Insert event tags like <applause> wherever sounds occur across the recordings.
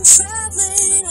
Been traveling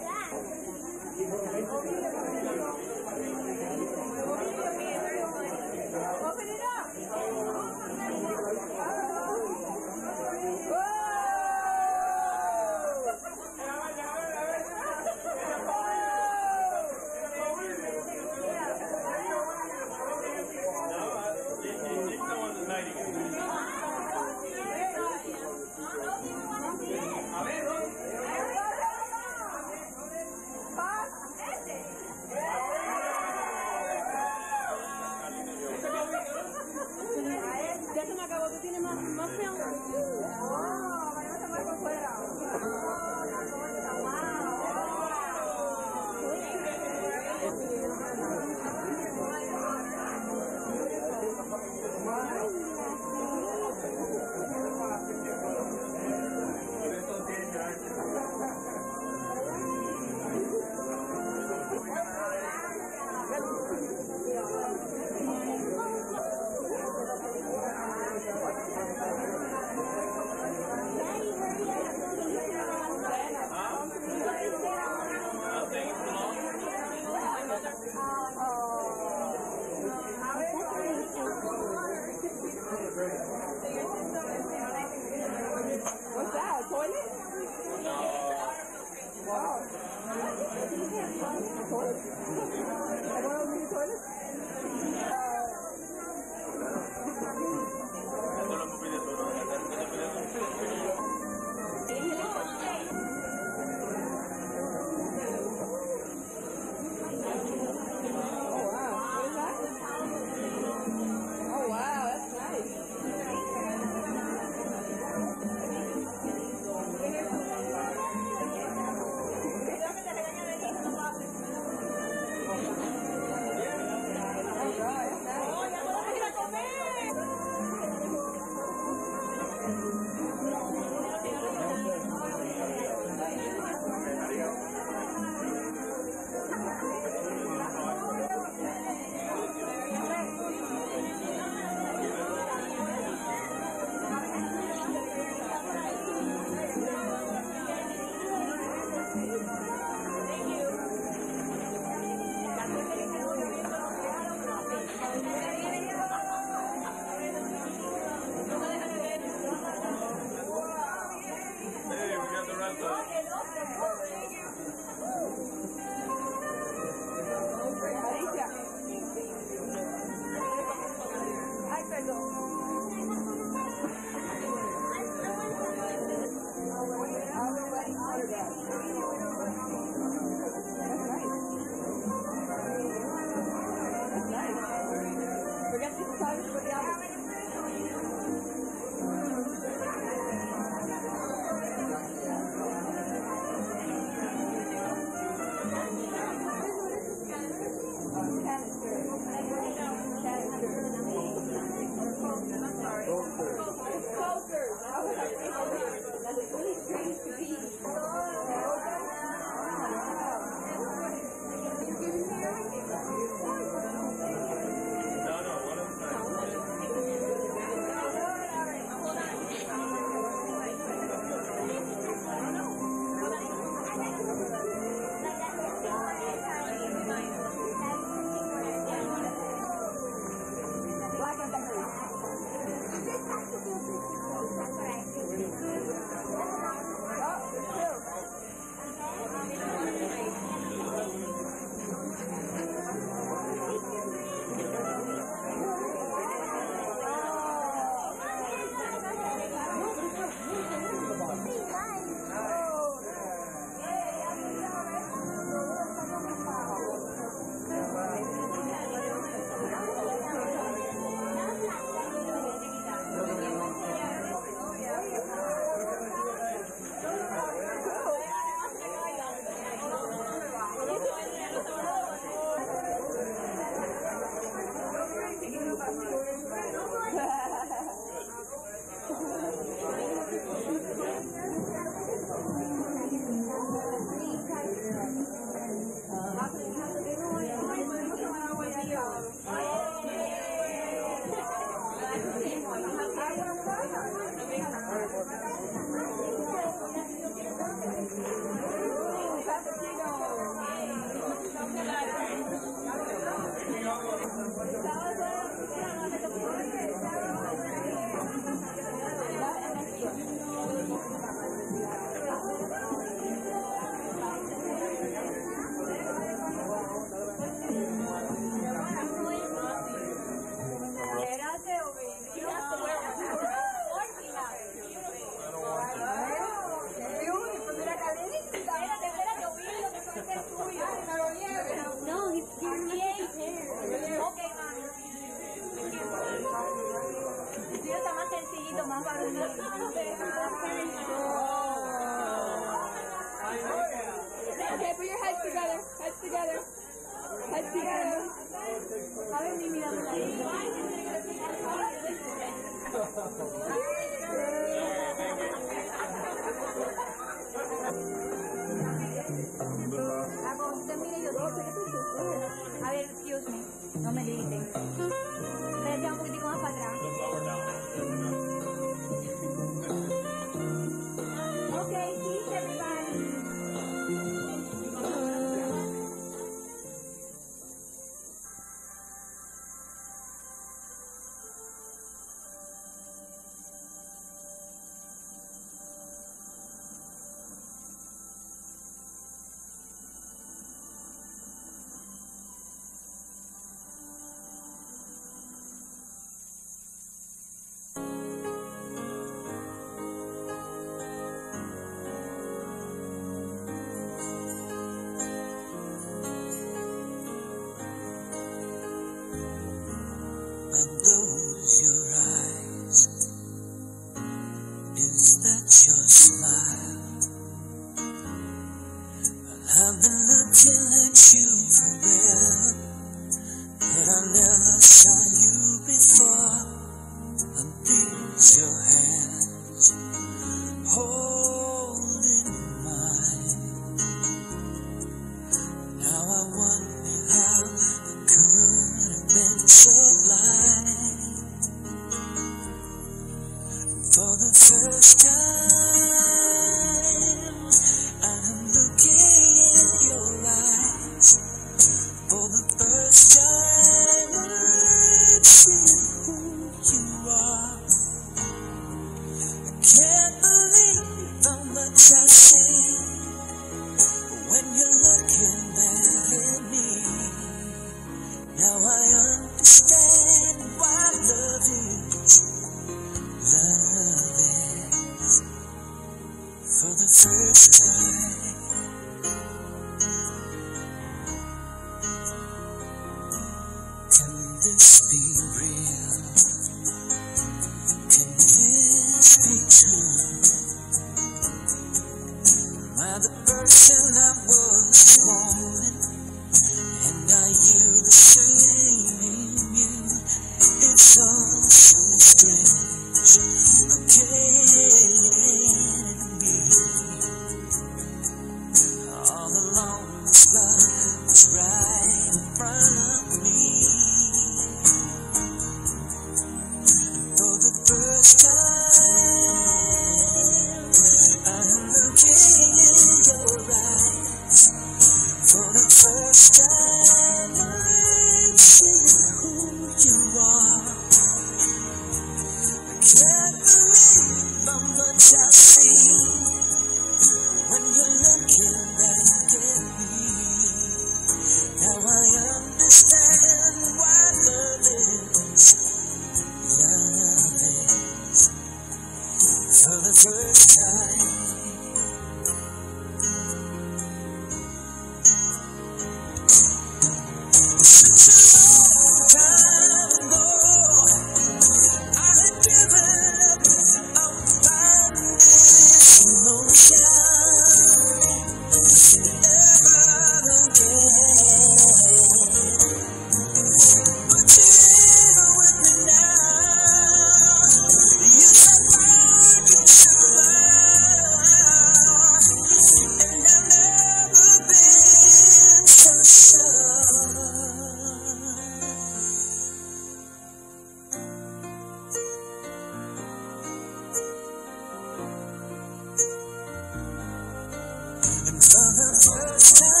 first time,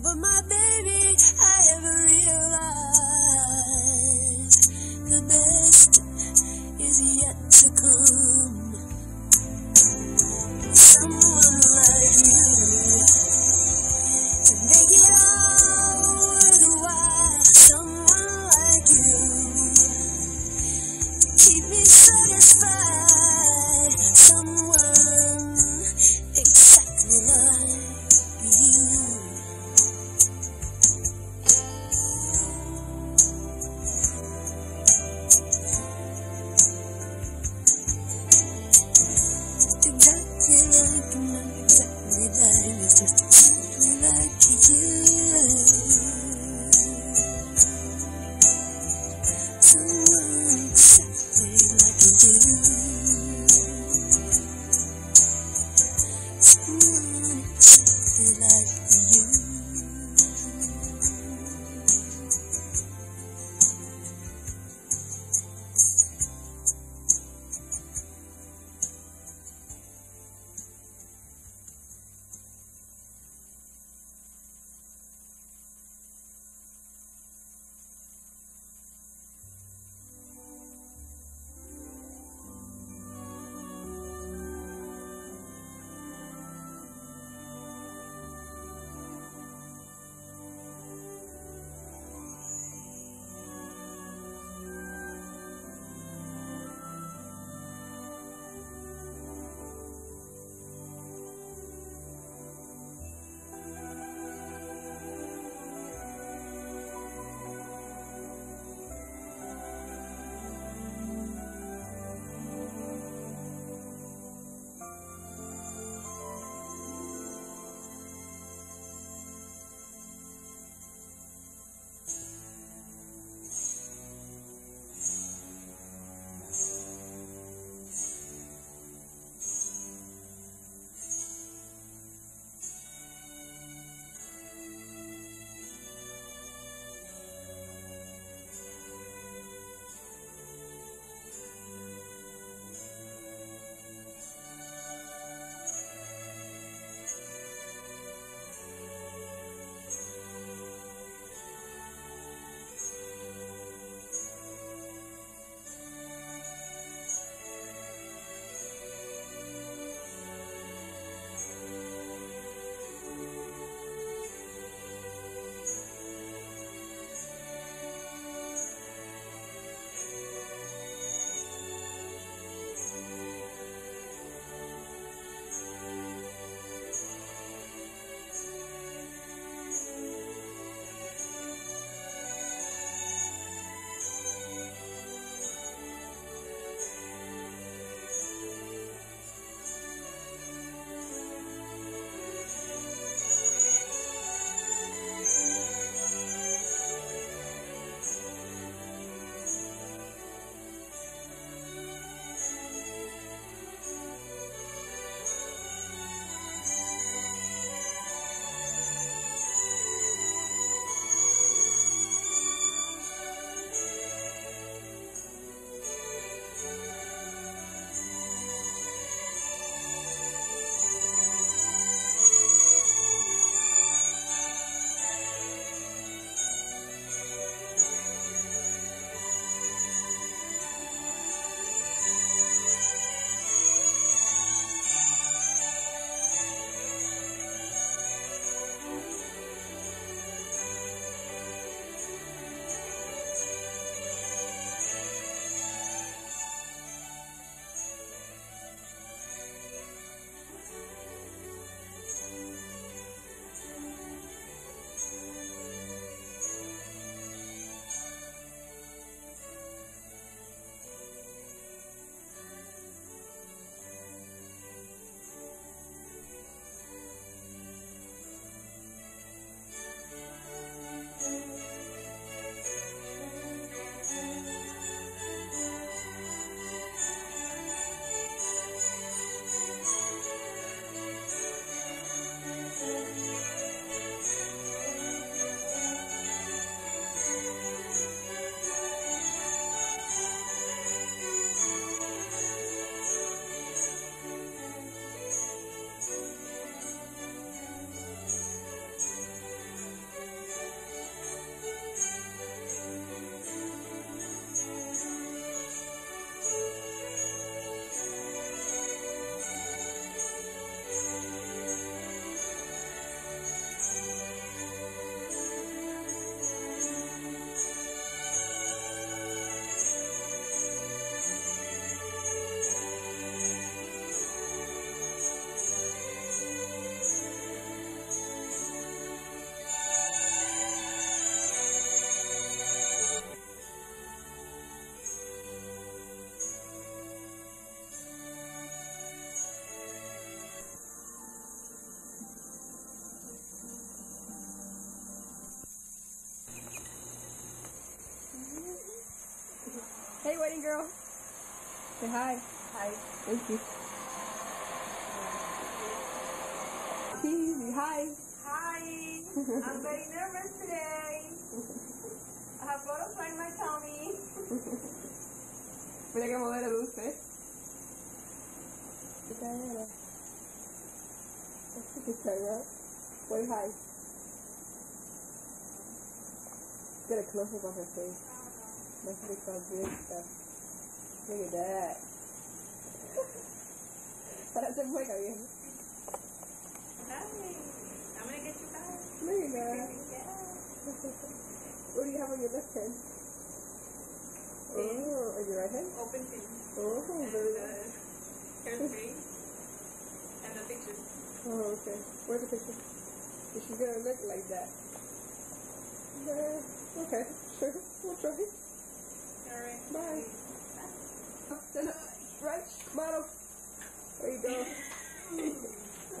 But my baby, I ever realized the best is yet to come. Someone waiting, girl. Say hi. Hi. Thank you. Easy, hi. Hi. I'm very nervous today. I have butterfly in my tummy. Mira que mover la luz, ¿eh? Diana. That's a good time, right? Wave hi. Get a close up on her face. What they call good stuff. Look at that. Parece mueca bien. Hi. I'm gonna get you back. Look at that. What do you have on your left hand? Oh, on your right hand? Open to Oh, and very the nice. hairspray and the pictures. Oh, okay. Where's the picture? Is she gonna look like that? Uh, okay, sure. We'll try. Alright. Bye. Stand up. Right. Bottom. There you go.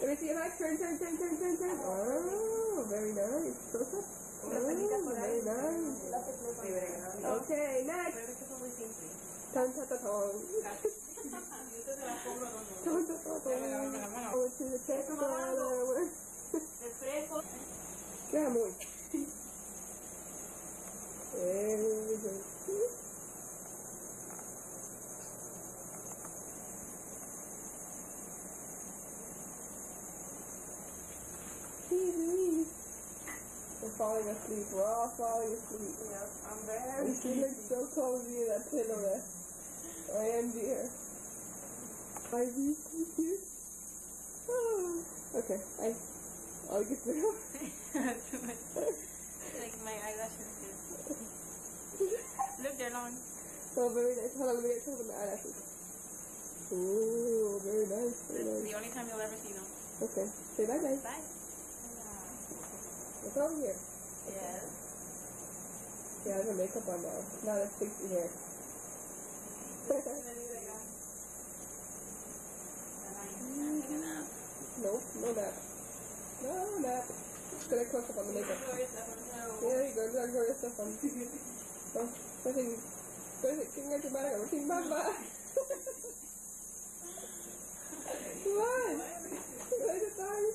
Let me see your leg. Turn, turn, turn, turn, turn, turn. Oh, very nice. Close up. Oh, very nice. Okay, next. Pero es que son muy simples. Tan, ta, ta, tong. Yo te las pongo a los Tan, ta, ta, tong. Over to the text color. El fresco. Yeah, muy. There we go. We're falling asleep. We're all falling asleep. Yes, I'm And very she looks so cozy in that pillow there. I envy her. I really cute. Oh. Okay, I, I'll get there. like my eyelashes is. Look, they're long. Oh, very nice. Hold on, let me get some of the eyelashes. Ooh, very nice, This very is nice. the only time you'll ever see them. Okay, say bye bye. Bye. What's over here? Yes. Yeah, I have her makeup Now that's sexy hair. <laughs> nope, no nap. No nap. Gonna close up on the makeup. Yeah, there you go. Stuff on. Oh, pwede, pwede, tingnan si Mara. Tingnan Mama. Pwede tayo.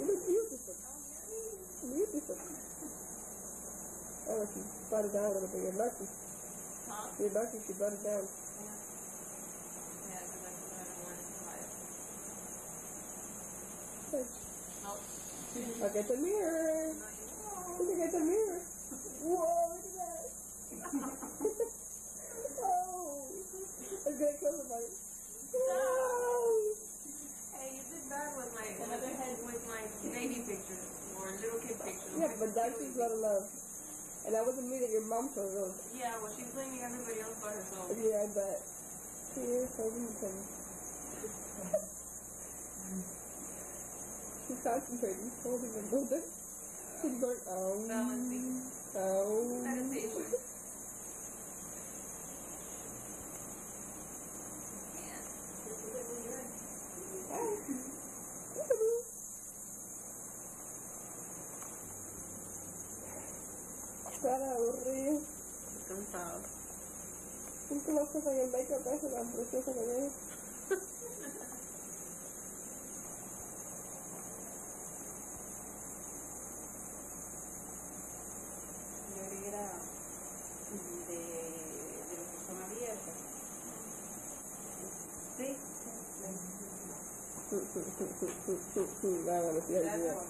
You look beautiful. Beautiful. Oh, she brought it down a little bit. You're lucky. Huh? You're lucky she brought it down. Yeah, because I put it on one side. Good. I'll get the mirror. Look at the mirror. Whoa, look at that. oh. Let's get a close up on it. Wow. Hey, you did bad with my another head with my baby pictures or little kid pictures. Yeah, but that's just a lot of love. And that wasn't me that your mom chose those. Yeah, well, she's blaming everybody else but herself. Yeah, I bet. Here, holding him. Concentrating, holding him. Hold it. She's going, oh. Balancing. Oh. Meditation. Cara aburrido. Cansado. Nunca más cosas en el make-up, es la preciosa que es. 来我的鞋底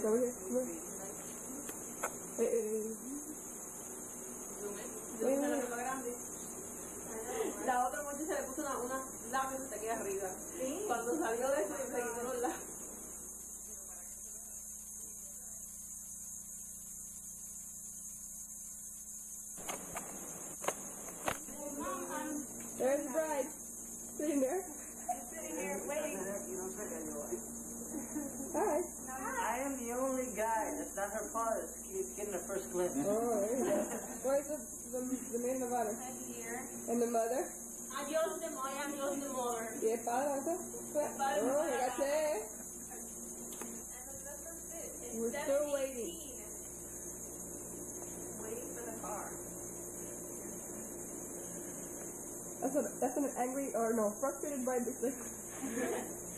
cabello. ¿Y el? Oh, got you. We're still waiting. Waiting for the car. That's an, that's an angry, or no, frustrated by the <laughs>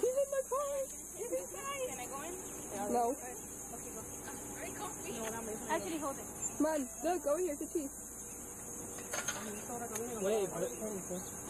She's in my car. No. Actually, hold on, look, over here, it's cheese. Dale,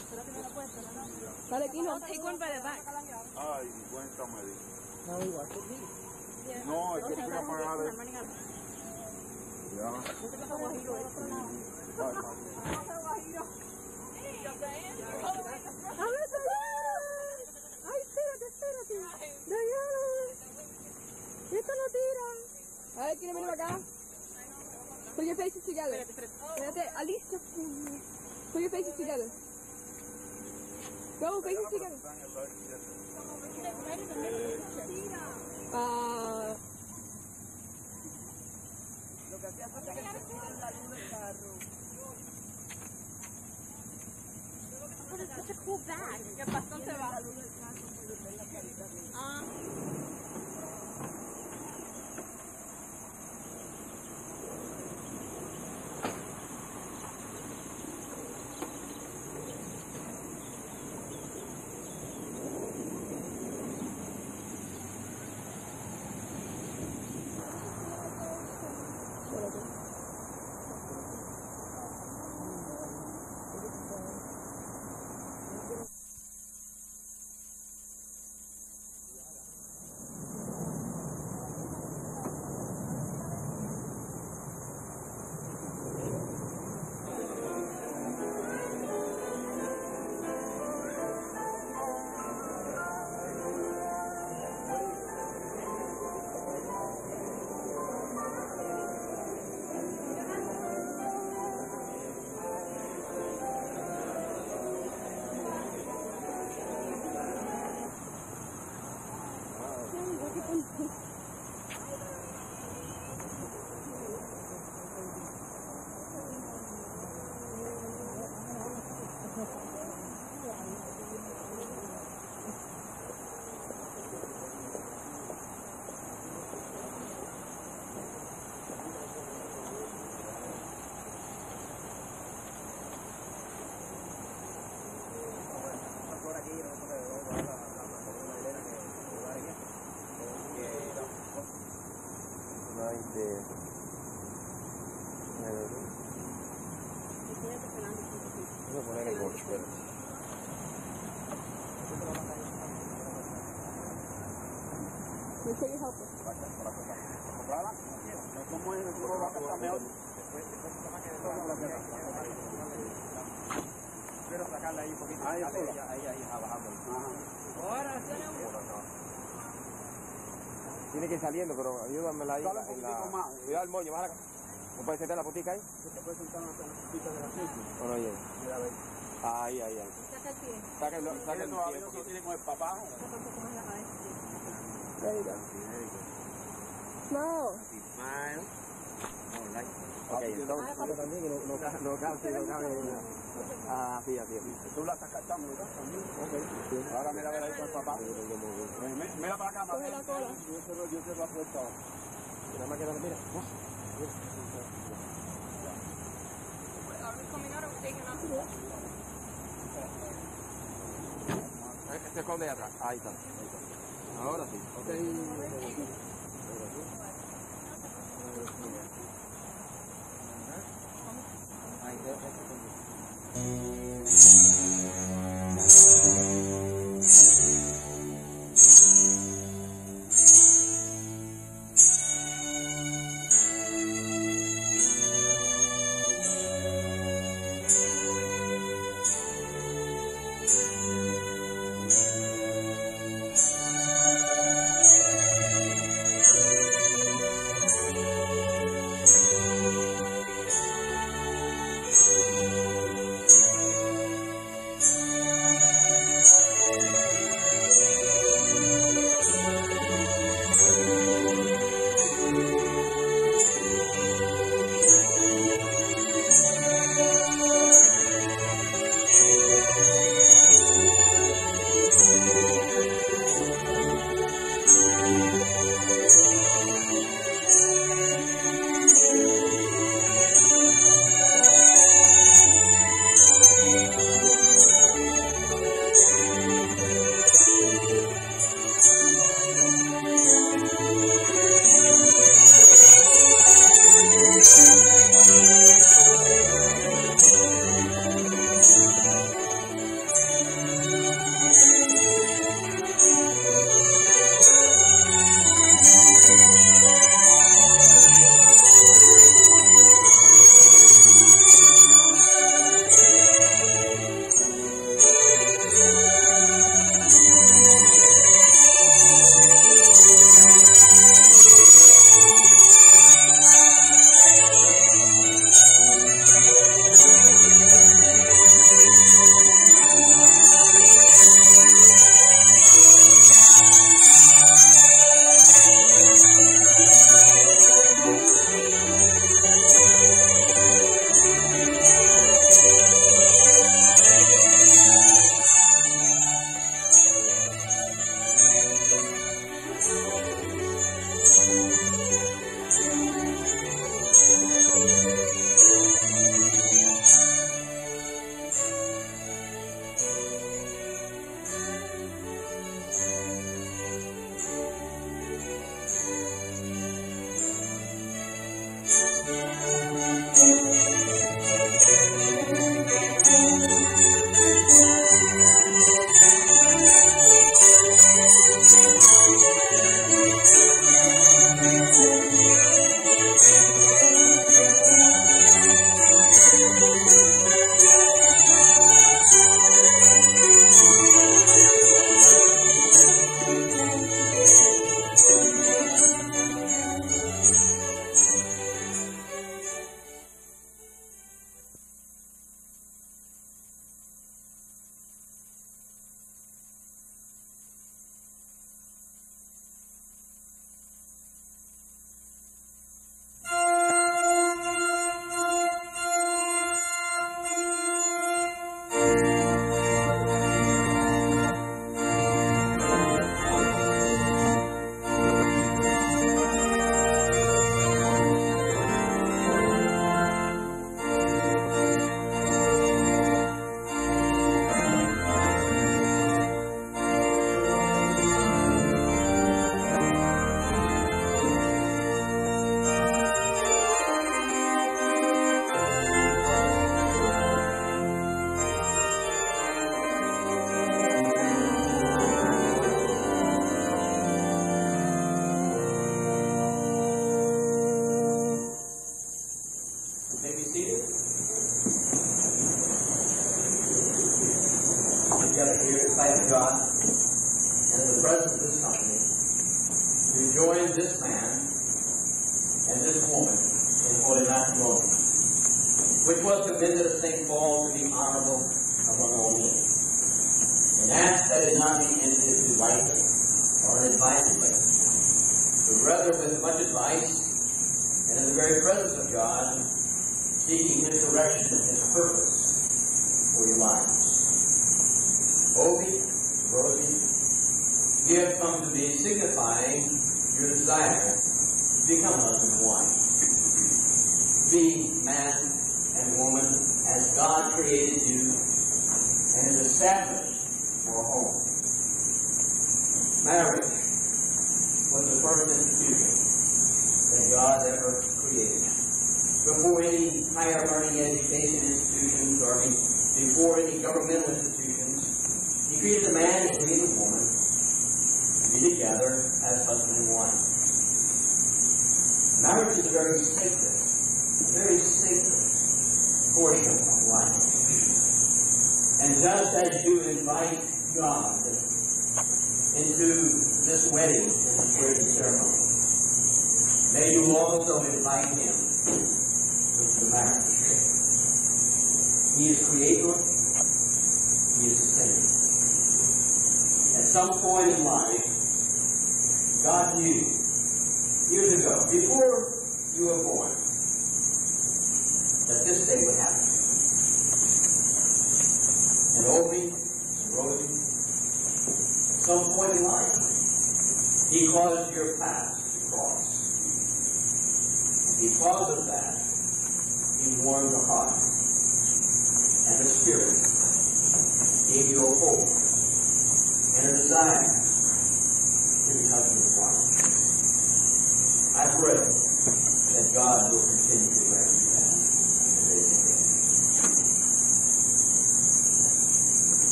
make sure you help us. ¿Cómo es? ¿Cómo va a estar mejor? Quiero sacarla ahí un poquito. Ahí, ahí, ahí, bajando. Ajá. Tiene que ir saliendo, pero ayúdamela ahí. En la... más. Cuidado el moño, bájala. ¿No puedes sentar la putica ahí? ¿Te puedes sentar en la pista de la silla? ¿O no llega? Mira, ve. Ahí, ahí, ahí. Saca el pie. Saca el papá. Saca un poco más la cabeza. There you go. Smile. Smile. Alright. Ok, entonces. Pero también no, no, No cabe, no cabe. Ah, sí, así, así. Tú la estás cachando, ¿verdad? Ok. Ahora mira a ver ahí con el papá. Eh, mi- Mira para acá, Coge la cola. Yo cierro, yo cierro la puerta. Nada más que no, mira. Se esconde atrás. Ahí está. Ahí está. Ahora sí. Ok. Ahí,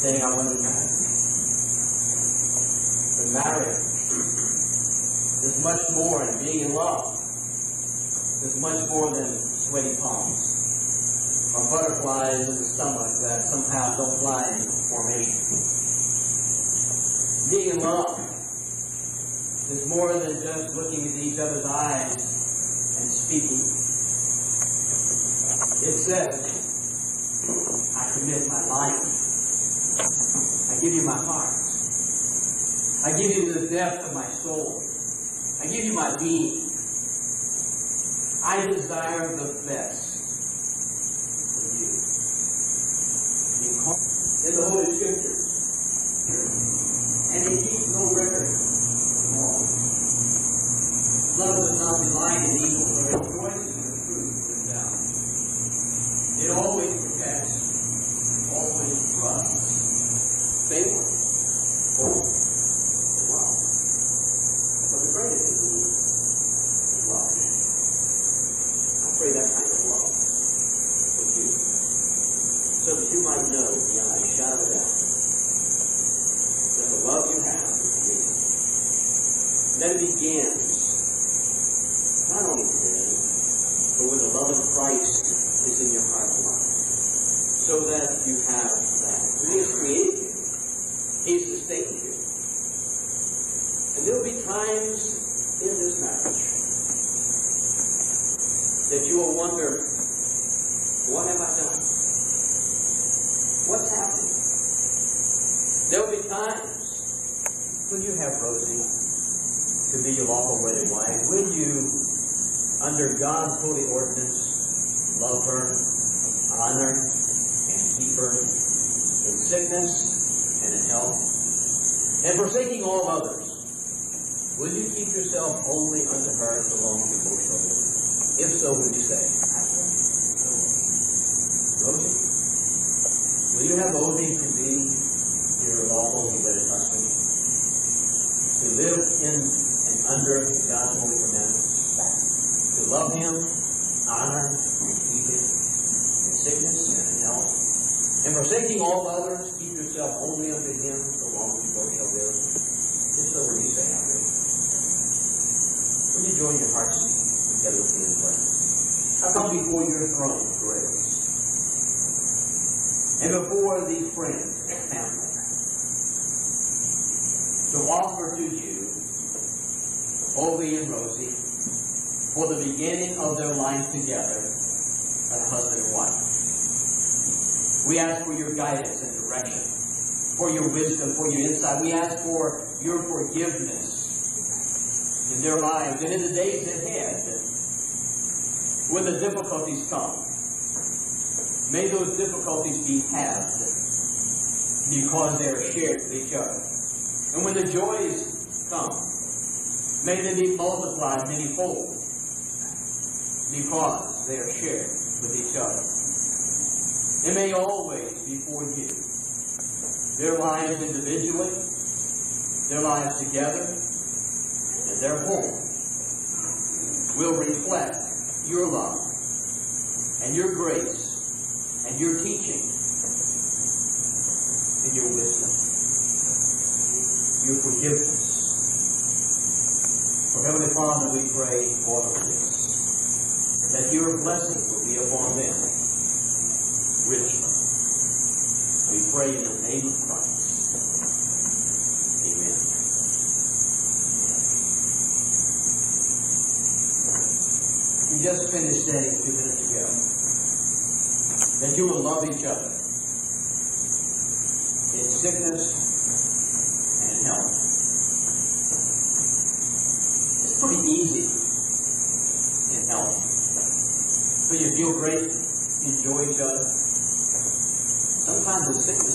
saying, I want to marry. married. But marriage is much more, than being in love is much more than sweaty palms or butterflies in the stomach that somehow don't fly in formation. Being in love is more than just looking into each other's eyes and speaking. It says, I give you my heart. I give you the depth of my soul. I give you my being. I desire the best will be upon them richly. We pray in the name of Christ. Amen. We just finished saying a few minutes ago that you will love each other Francisco.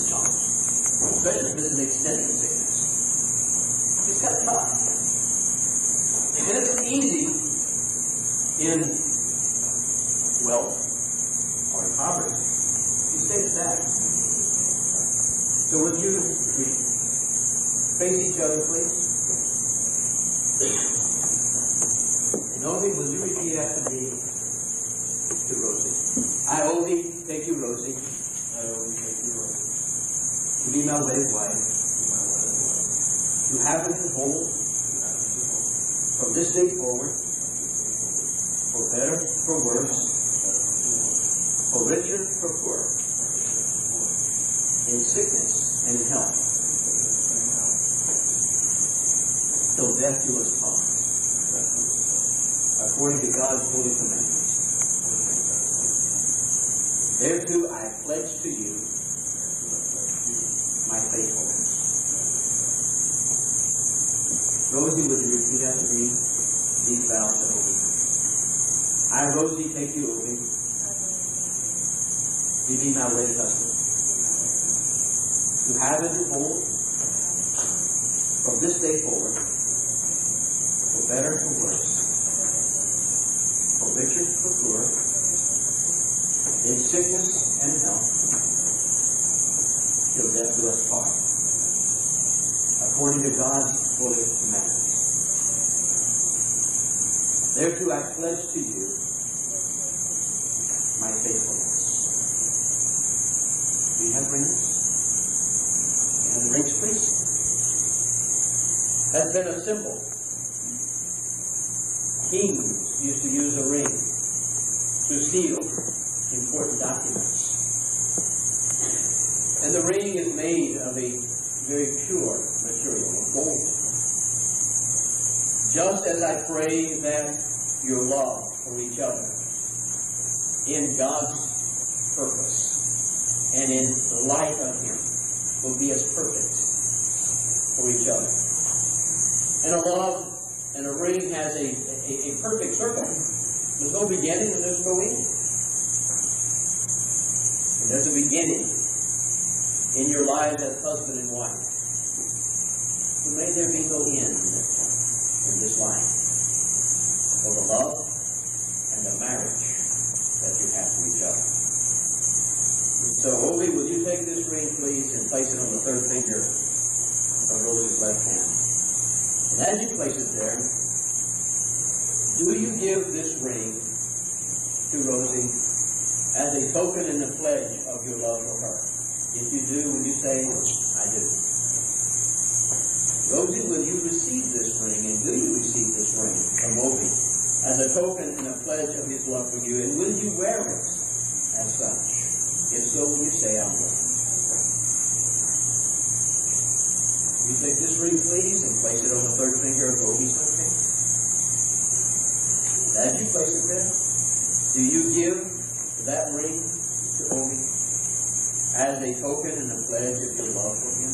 as a token and a pledge of your love for him?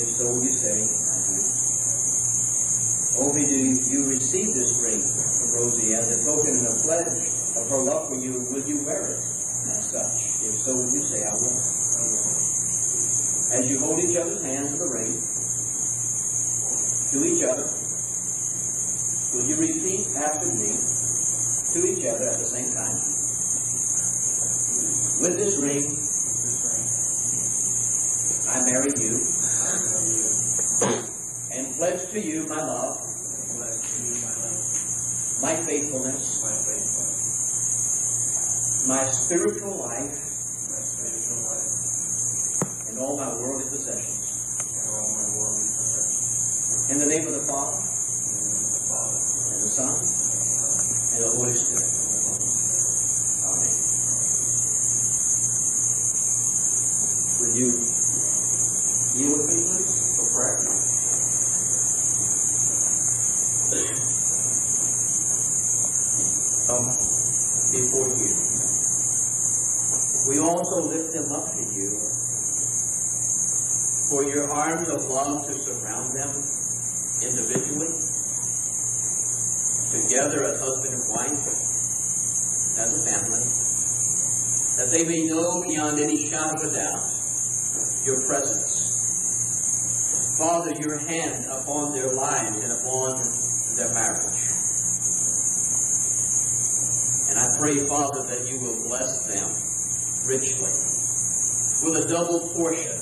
If so, you say, I do. Ovi do you receive this ring from Rosy as a token and a pledge of her love for you, will you wear it as such? If so, you say, I will. I will. As you hold each other's hands with the ring, to each other, will you repeat after me to each other at the same time? With this ring, marry you and pledge to you my love, my faithfulness, my spiritual life, Father, your hand upon their lives and upon their marriage. And I pray, Father, that you will bless them richly with a double portion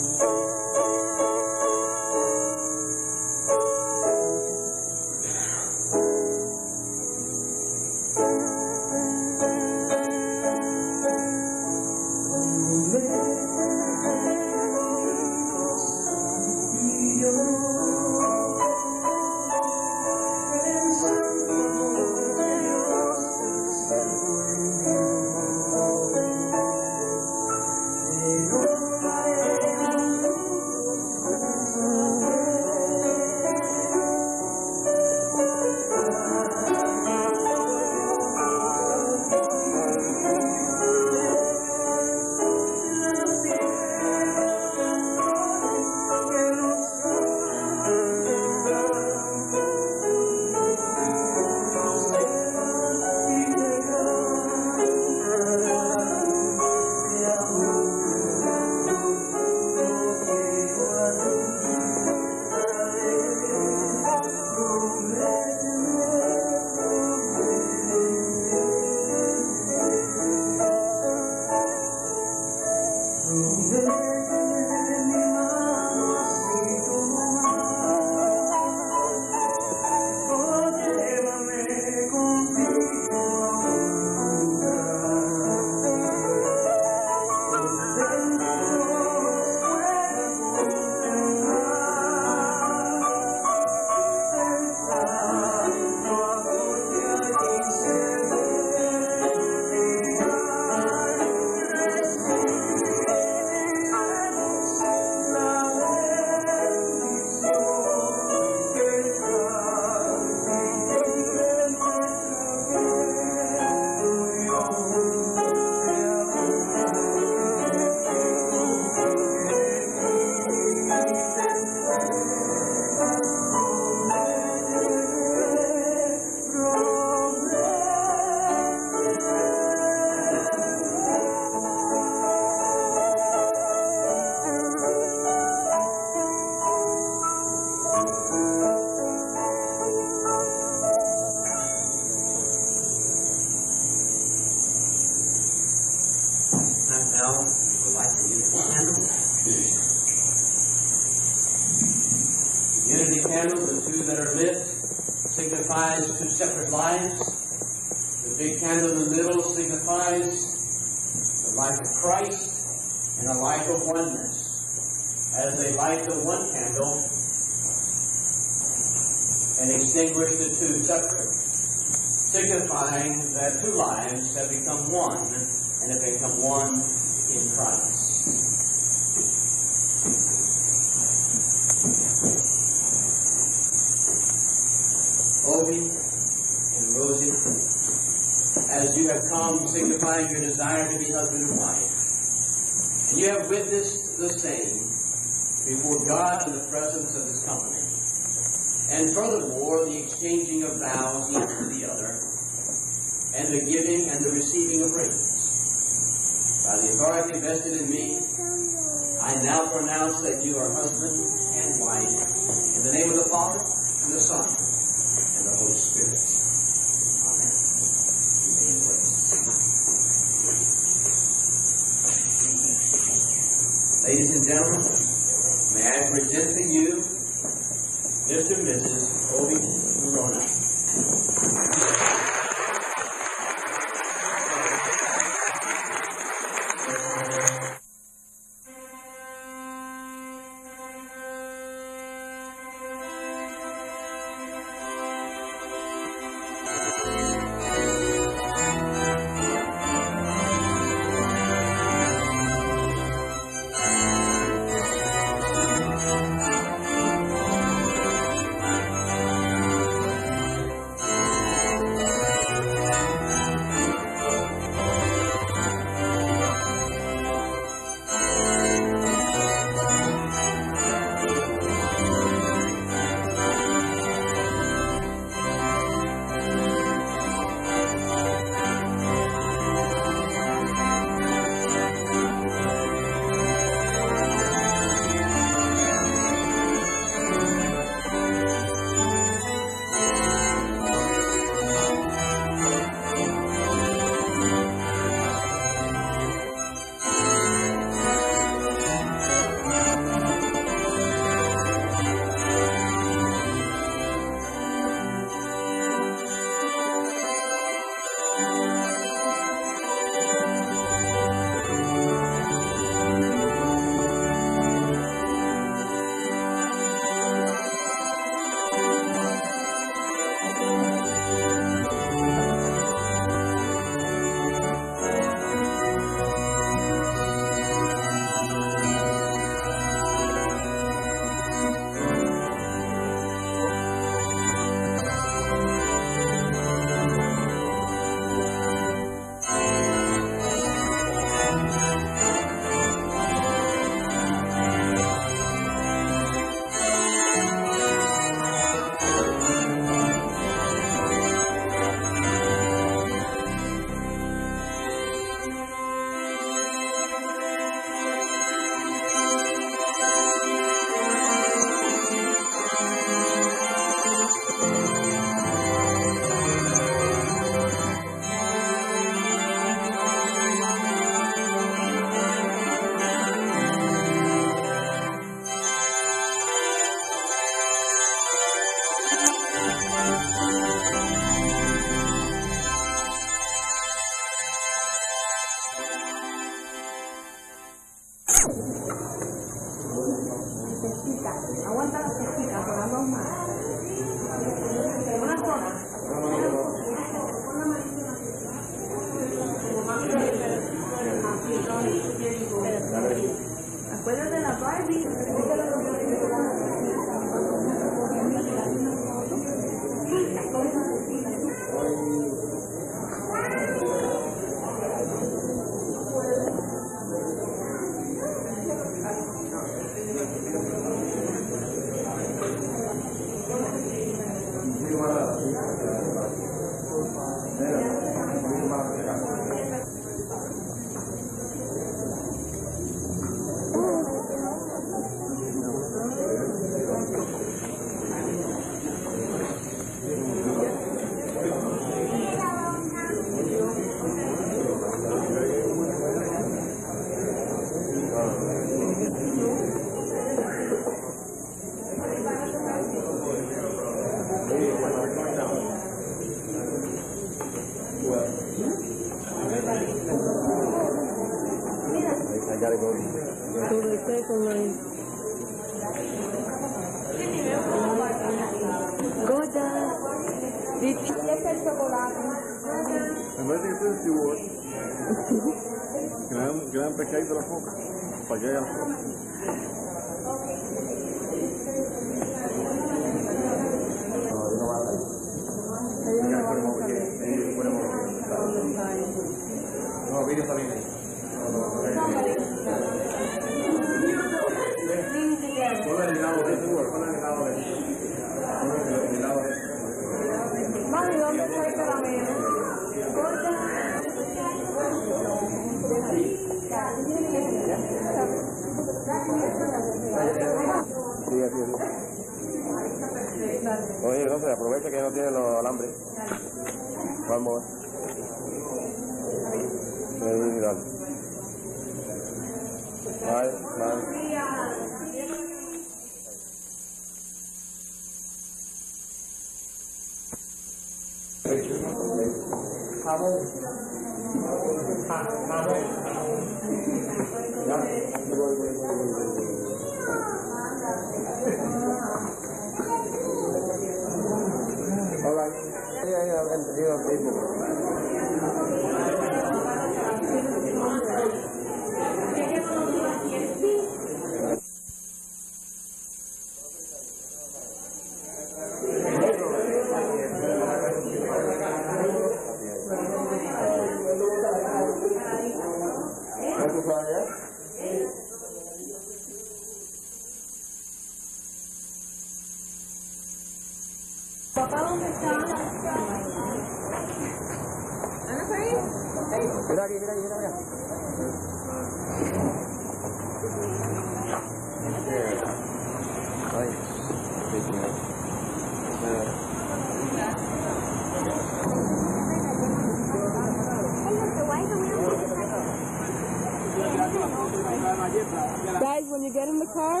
get in the car,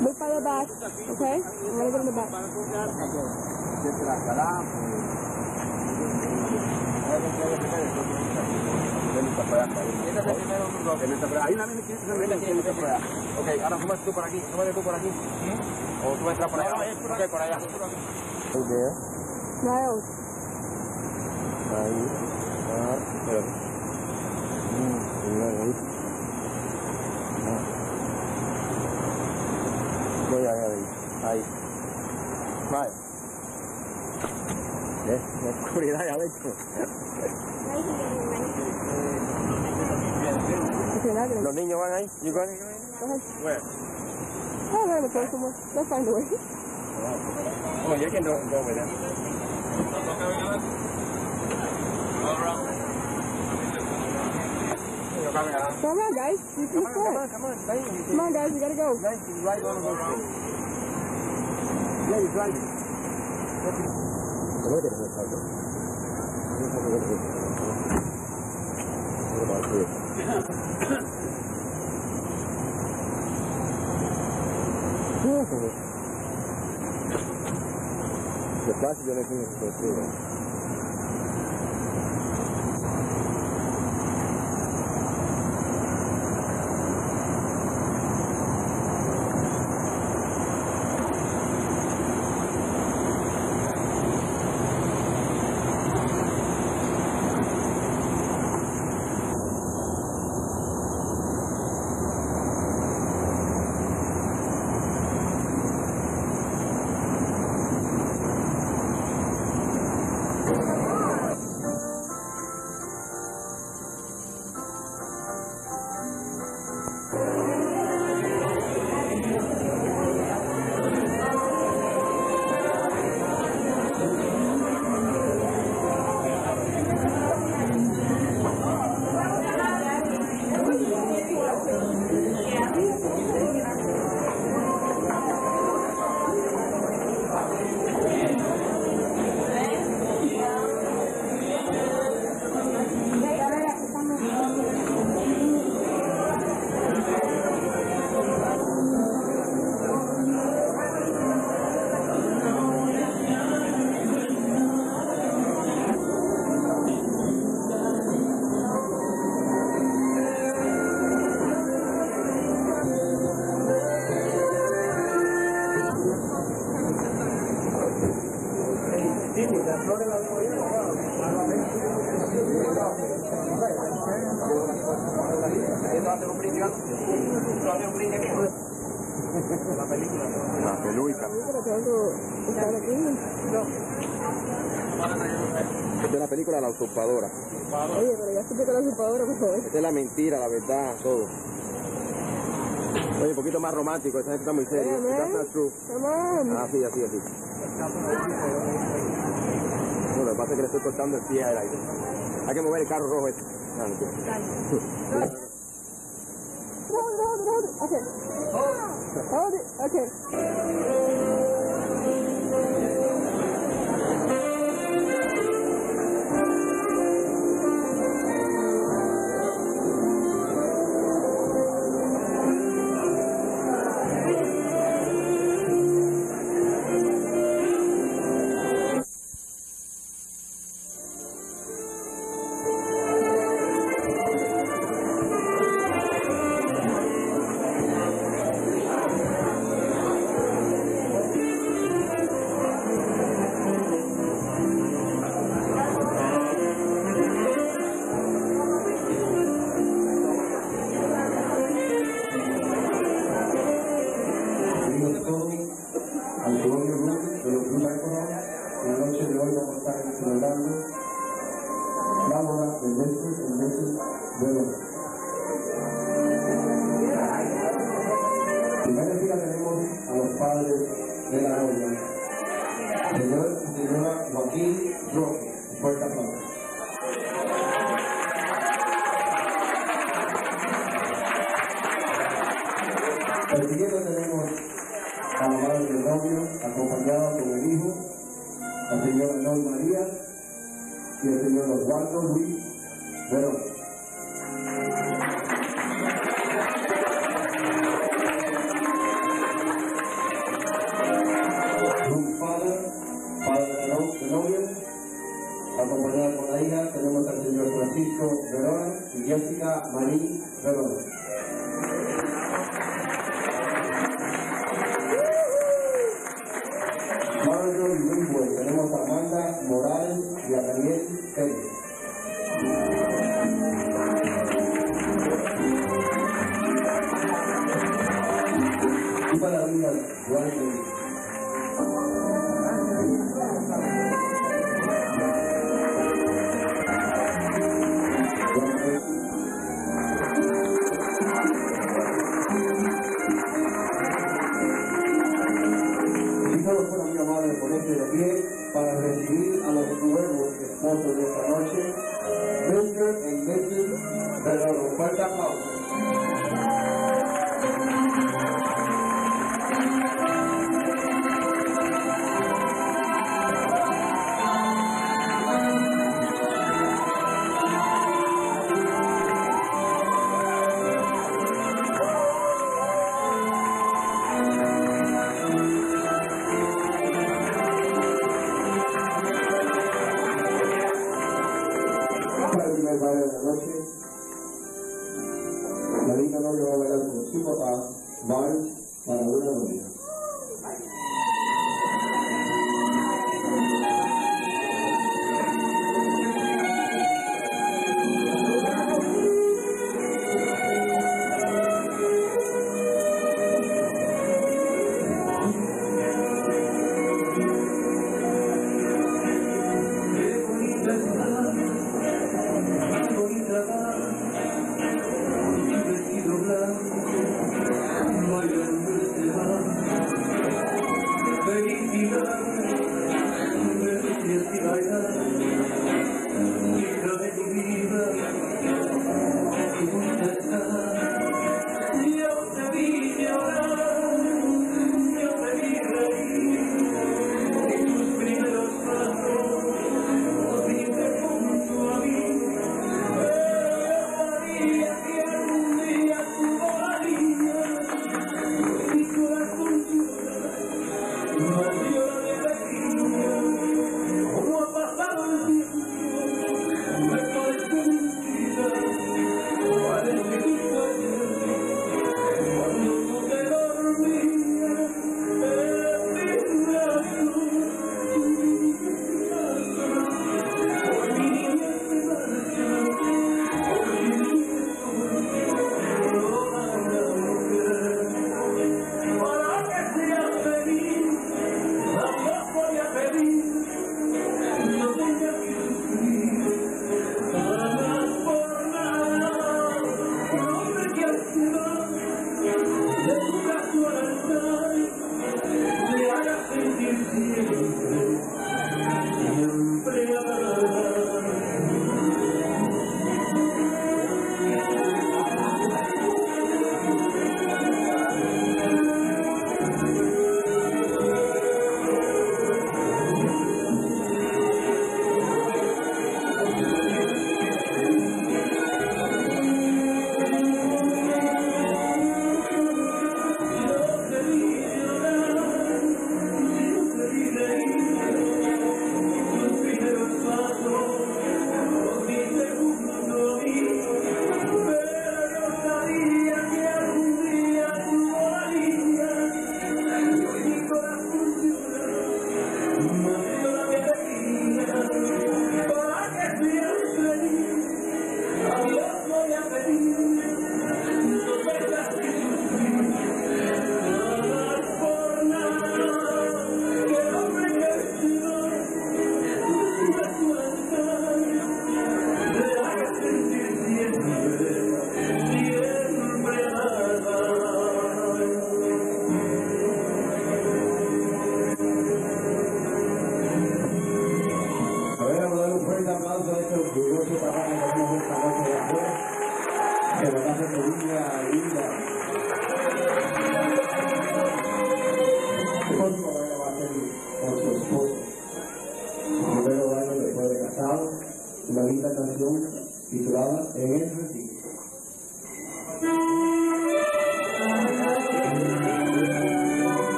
look by the back, okay? I'm gonna go in the back. Ahí una vez que se me mete por allá. Ok, ahora súbete tú por aquí, súbete tú por aquí. O tú entras por allá. Ok, por allá. Miles, Ahí. Ah, espérate. Mm, cuidado ahí. Ah. Voy allá ahí. Ahí. Vale. ¿Eh? La oscuridad ya okay, now Los niños van ahí. You going? Go ahead. Where? Oh, they're in the car somewhere. They'll find a way. Oh, you can go, go with them. Come on, guys. You can Come on, come on, come on. Come on, guys. We gotta go. Guys, you ride one of those things. Yeah, you drive it. What about comune. Le plastiche non è Oye, pero ya escuché que la usurpadora, por favor. Esa es la mentira, la verdad, todo. Oye, un poquito más romántico, esa gente está muy seria. That's not. Ah, sí, así, así. Bueno, lo que pasa es que le estoy cortando el pie al aire. Hay que mover el carro rojo este. Ah.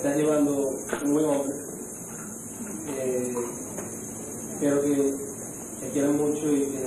estás llevando un buen hombre. Eh, espero que te quieran mucho y que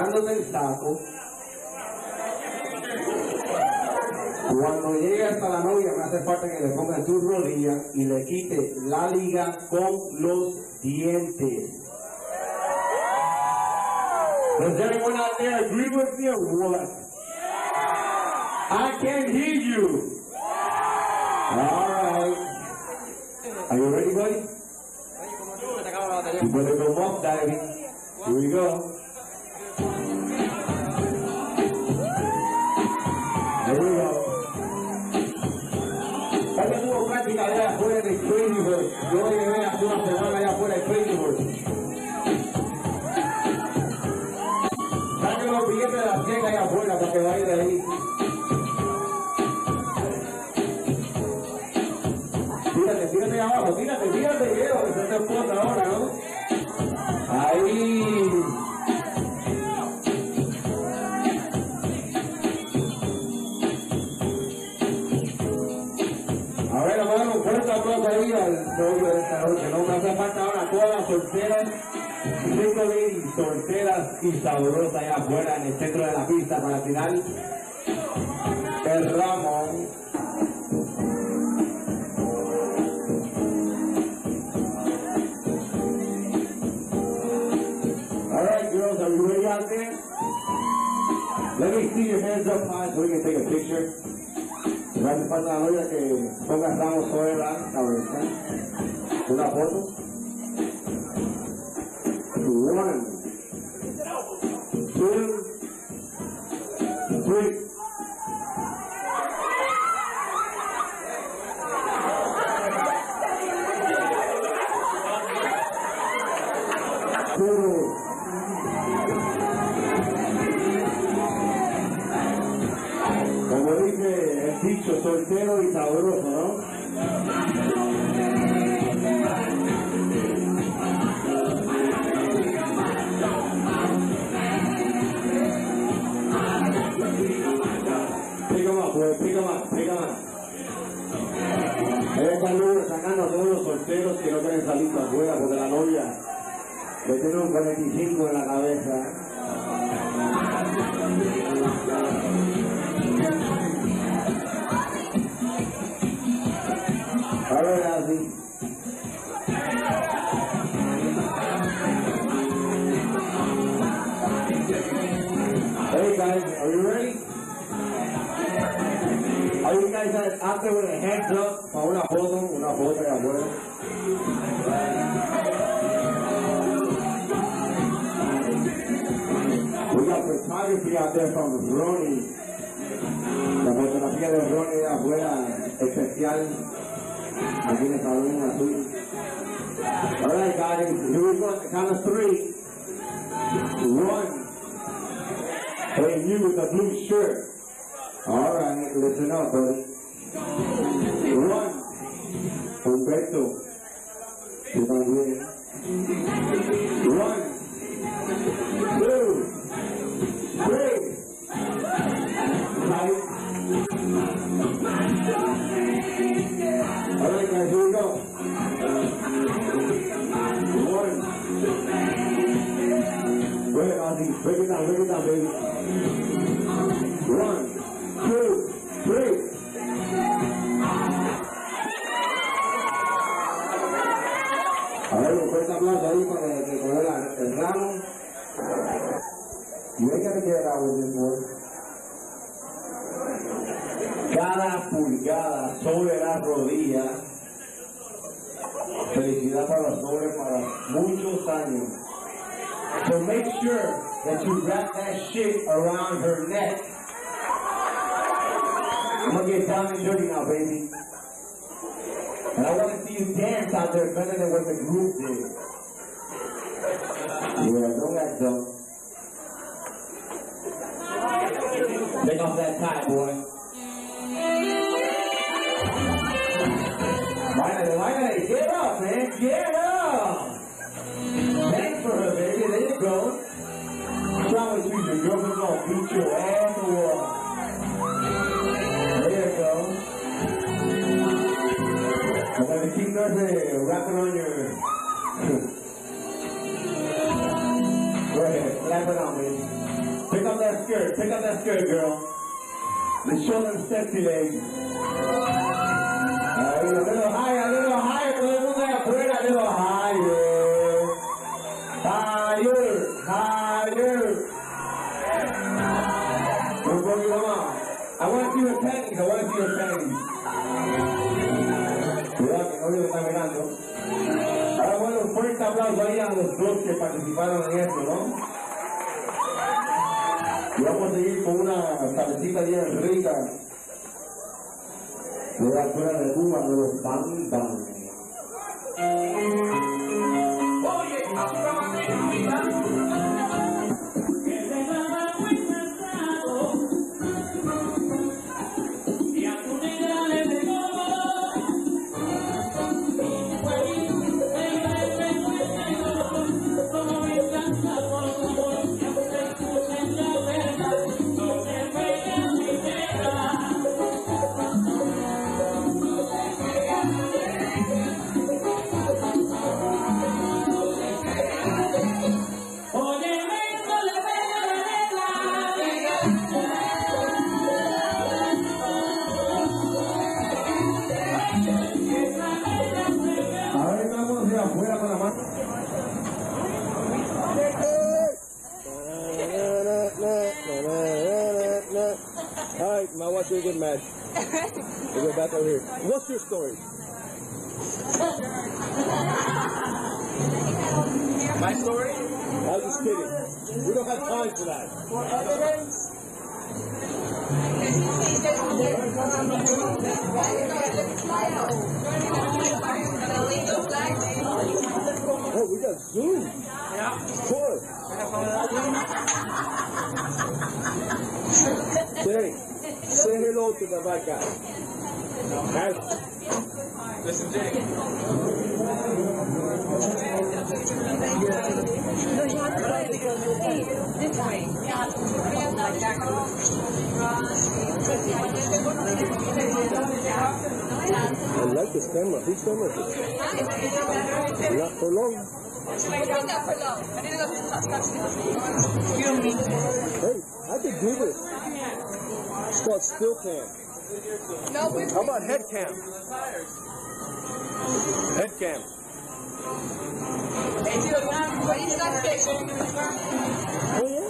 sacándose el saco, Hey, you with the blue shirt. All right, listen up, buddy. One, Humberto. You don't hear I camera. Whose camera is it? Not for long. Hey, I could do this. It's called still cam. How about head cam? Head cam. Oh yeah.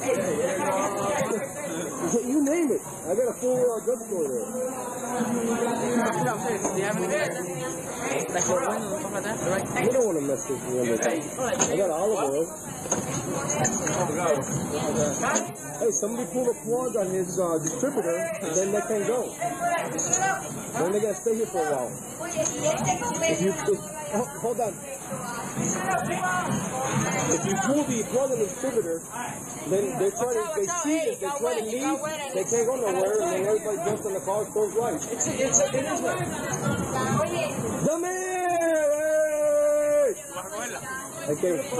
<laughs> You name it. I got a full uh, drugstore there. You don't want to mess this one up. I got olive oil. Hey, somebody pull a plug on his uh, distributor, and then they can go. Then they gotta stay here for a while. If you, if, oh, hold on. If you pull the plug on the distributor, then they try to, they see it, they try to leave, they can't go nowhere, and then everybody jumps in the car, goes right. It's, it's, it is right. Come here! Hey! Okay.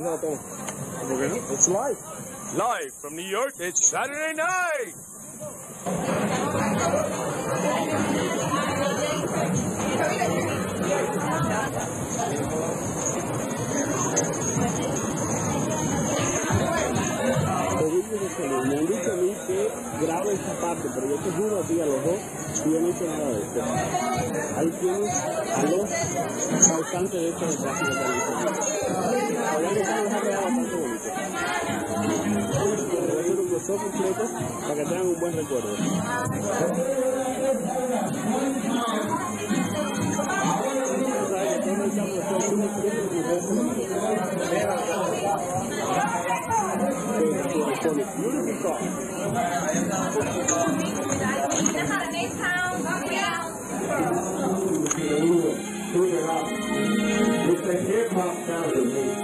No, don't. It's live. Live from New York, it's Saturday night. Esa parte, pero yo te juro a ti a los dos que yo no hice nada de esto. Ahí tienes a los causantes de este desastre. Ahora que estamos a quedar bastante bonito. Voy a hacer un completo para que tengan un buen recuerdo. It's a hip hop sound to me.